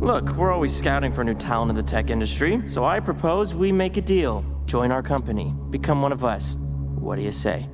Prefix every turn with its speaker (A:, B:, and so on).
A: Look, we're always scouting for new talent in the tech industry, so I propose we make a deal. Join our company. Become one of us. What do you say?